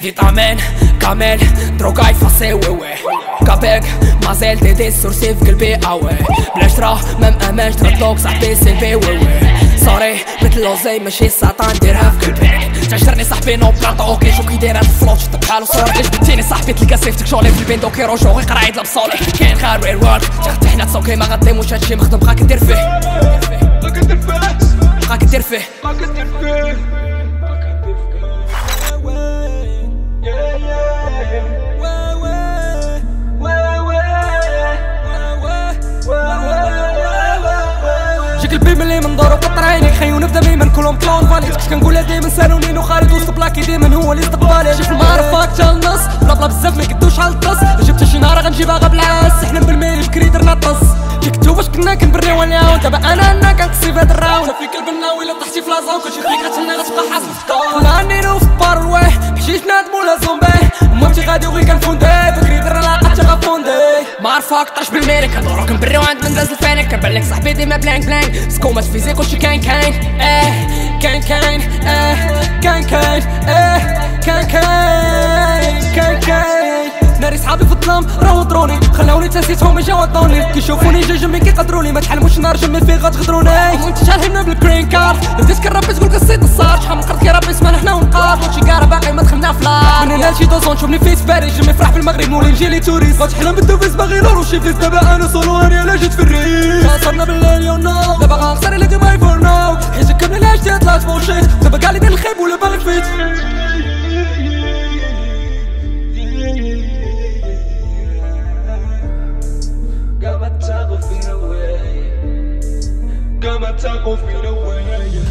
فيتامين كامل دروغا يفاسي وي وي كابيك مازال دي دي سورسي في قلبي اوي بلا شرا ما مامنش تردوك صاحبي سيلفي وي وي. صاري مثل لوزي ماشي ساطان ديرها في قلبي. تعشرني صاحبي نو بلاطو أوكي شو كي داير هاد الفلوت شد بحالو صور علاش بنتيني صاحبي؟ تلقى سيفتك شغلي في البين دوكي روجو غير قرايد لابس صالح كاين خير وير ورك تحت حنا تصوكي ما غاديموش هادشي مخدم بقاك دير فيه. بقاك دير فيه. جيك البيب اللي من دارو قطر عينيك خيو نبدا دايما كلهم كلون فالي كنت كنقولها دايما سالونين وخالد وسط بلاكي دايما هو اللي استقبالي شوف المعرفة حتى النص بلا بلا بزاف ما قدوش على الطس جبت شي نهار غنجيبها غا بالعاس إحنا بالميل بكري درنا الطس فيك تو باش كنا كنبري ونعاون دابا أنا أنا كنقصي في هاد الراون في قلب الناوي إلا طحتي في لازون. كلشي فيك غتسنى غتبقى حاسب في الدار فلاني نو في بار الواح. حشيش نادم ولا زومبي مامتي غادي وغي كنفوندي بكري درنا لاقا حتى غافوندي ما عرفها كطاش بالميريك كندورو كنبريو عند من داز الفانيك كنبان لك صاحبي ديما بلانك بلانك. سكومات فيزيك كلشي كاين كاين. آه كاين كاين. آه كاين كاين. آه كاين كاين. كاين كاين. ناري صحابي في الظلام راهو ضروني خلاوني تنسيتهم جاو عطوني كيشوفوني جا جنبي كيقدروني. ما تحلموش نار جنبي فيه غتغدروني. وانت شارهنا بالكرين كارد بديت كنربي تقول كصيد الصار شحال من قرد كيربي سمان حنا ونقار لشي دوزون شوفني فيس باريس. جمي فرح في المغرب مولي نجي لي توريست غتحلم بالدوفيس باغي نور وشي فيس دابا أنا سولو اني علاش جيت في الريس. صرنا بالليل يو نو دابا غنخسر اللي ماي فور نو حيت كمل علاش طلعت بوشيت دابا كاع اللي داير الخيب ولا باغي فيت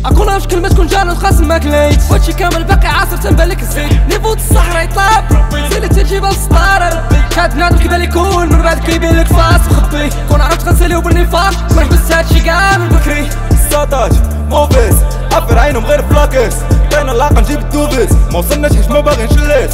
أكون عارف كلمة تكون جال الخاص ما كليت وهادشي كامل باقي عاصر تنبالك الزيت نيفو الصحراء يطلع بربي. سيلي تجيبها للسطارة ربي شاد نادم كيبان يكون من بعد كيبين لك فاس مخبي كون عرفت غنساليو بالنفاق ما نحبس هادشي كاع من بكري. ساتاج موفيس. عفر عينهم غير فلاكس. كاين العاقة نجيب الدوبيس ما وصلناش حيت ما باغي كاع